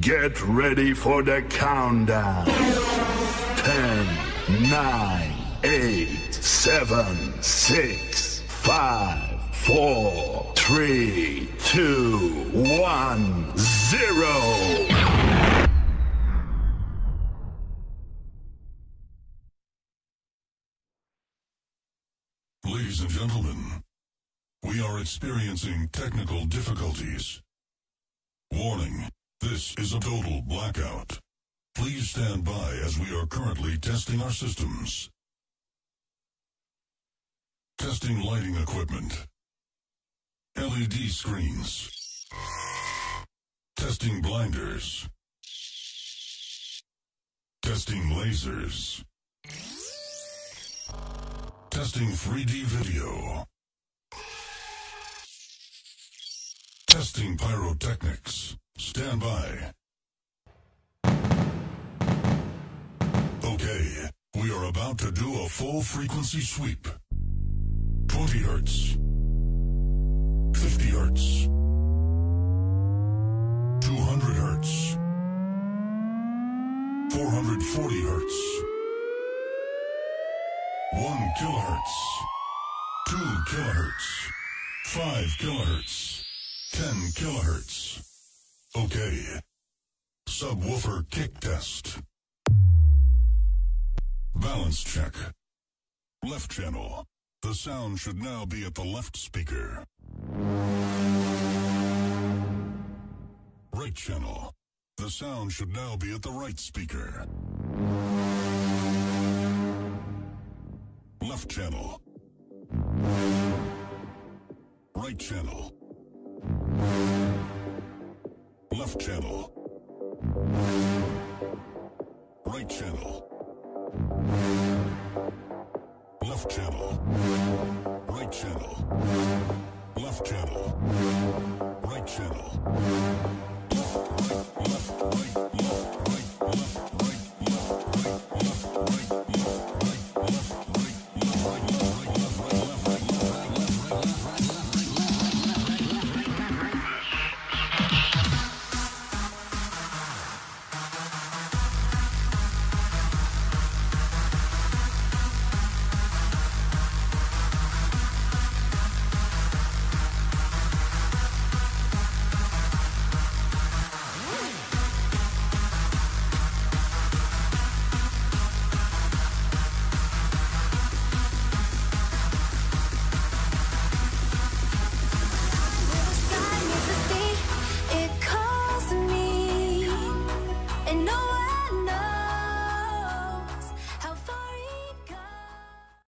Get ready for the countdown. 10, 9, 8, 7, 6, 5, 4, 3, 2, 1, 0. Ladies and gentlemen, we are experiencing technical difficulties. Warning, this is a total blackout. Please stand by as we are currently testing our systems. Testing lighting equipment. LED screens. Testing blinders. Testing lasers. Testing 3D video. Testing pyrotechnics. Stand by. Okay, we are about to do a full frequency sweep. 20 hertz. 50 hertz. 200 hertz. 440 hertz. 1 kilohertz. 2 kilohertz. 5 kilohertz. 10 kilohertz. Okay. Subwoofer kick test. Balance check. Left channel. The sound should now be at the left speaker. Right channel. The sound should now be at the right speaker. Left channel. Right channel. Left channel. Right channel. Left channel. Right channel. Left channel. Right channel.